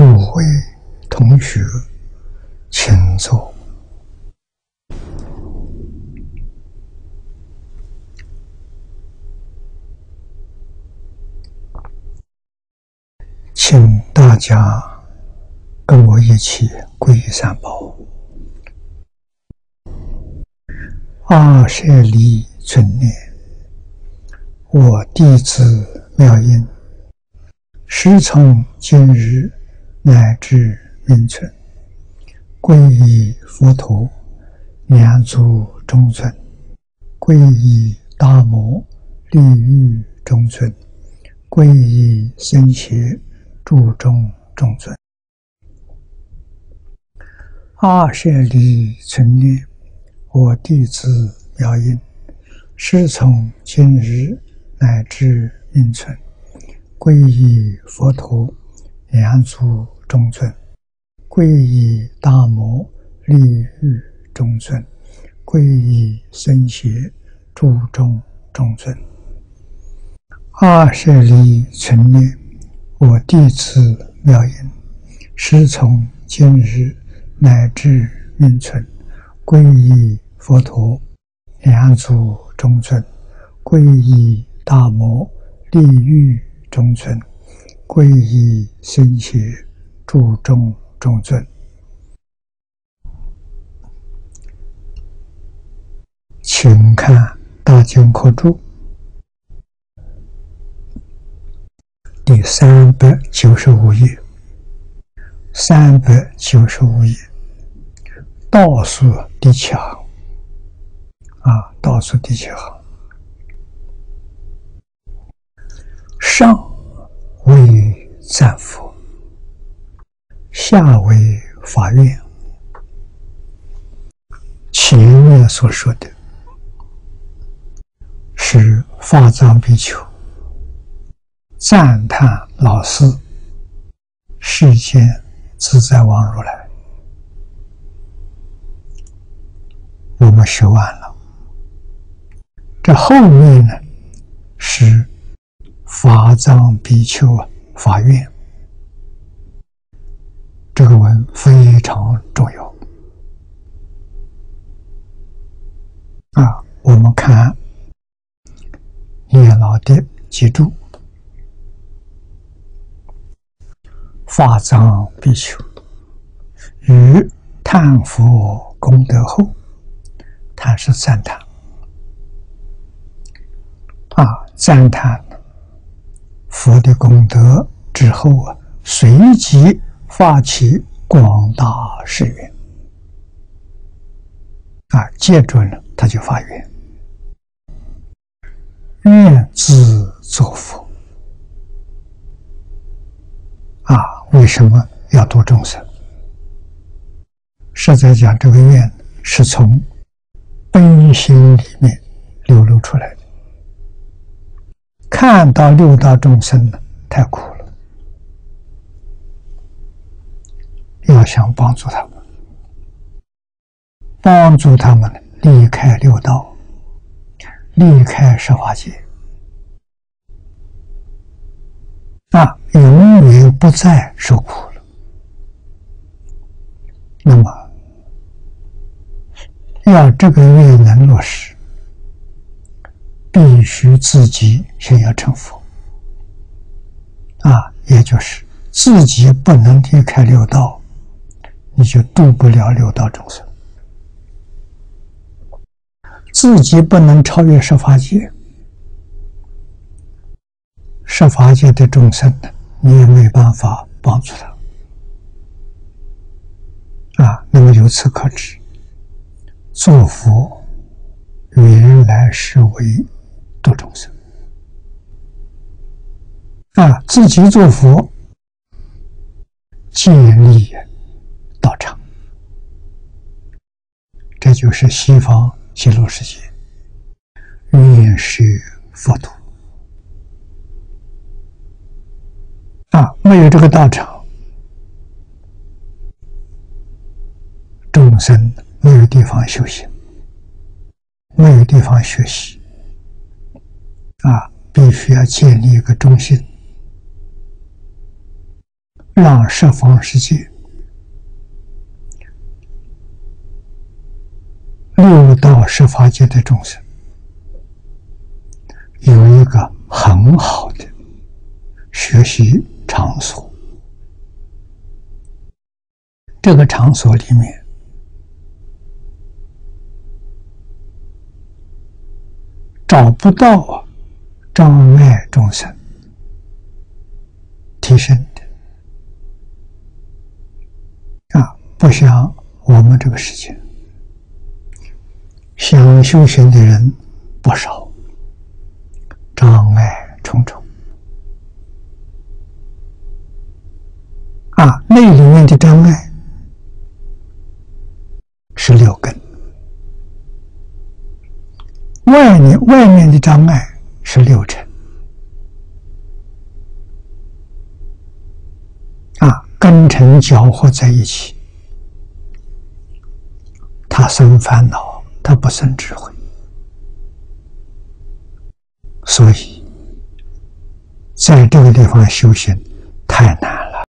诸位同学，请坐。请大家跟我一起皈依三宝。阿舍利存念，我弟子妙音，师从今日乃至命存，皈依佛陀，两足中尊；皈依大摩，利欲中尊；皈依僧伽，注中中尊。阿舍利存念，我弟子妙音，师从今日乃至命存，皈依佛陀。两足中尊，皈依大摩利欲中尊，皈依僧伽注中中尊。二舍利存念，我弟子妙音，师从今日乃至命存，皈依佛陀。两足中尊，皈依大摩利欲中尊。皈依僧伽，注中中尊，请看《大经科注》第三百九十五页，三百九十五页。倒数第七行啊，倒数第七行上。为战佛，下为法院。前面所说的，是法藏比丘赞叹老师世间自在王如来。我们学完了，这后面呢是。法藏比丘啊法院，这个文非常重要啊！我们看叶老的记住，法藏比丘与叹佛功德后，他是赞叹啊，赞叹。佛的功德之后啊，随即发起广大誓愿啊，接准了他就发愿，愿自作佛啊。为什么要度众生？是在讲，这个愿是从悲心里面流露出来的。看到六道众生了，太苦了，要想帮助他们，帮助他们离开六道，离开十法界，那，永远不再受苦了。那么，要这个愿能落实。必须自己先要成佛啊，也就是自己不能离开六道，你就度不了六道众生；自己不能超越十法界，十法界的众生，你也没办法帮助他啊。那么由此可知，做佛原来是为。度众生啊，自己做佛，建立道场，这就是西方极乐世界原始佛土啊。没有这个道场，众生没有地方修行，没有地方学习。啊必须要建立一个中心让十方世界六道十法界的众生有一个很好的学习场所。这个场所里面找不到啊障碍众生提升的啊，不像我们这个世界。想修行的人不少，障碍重重。啊，内里面的障碍是六根，外面外面的障碍是六尘。啊，根尘搅和在一起，他生烦恼。他不生智慧，所以在这个地方修行太难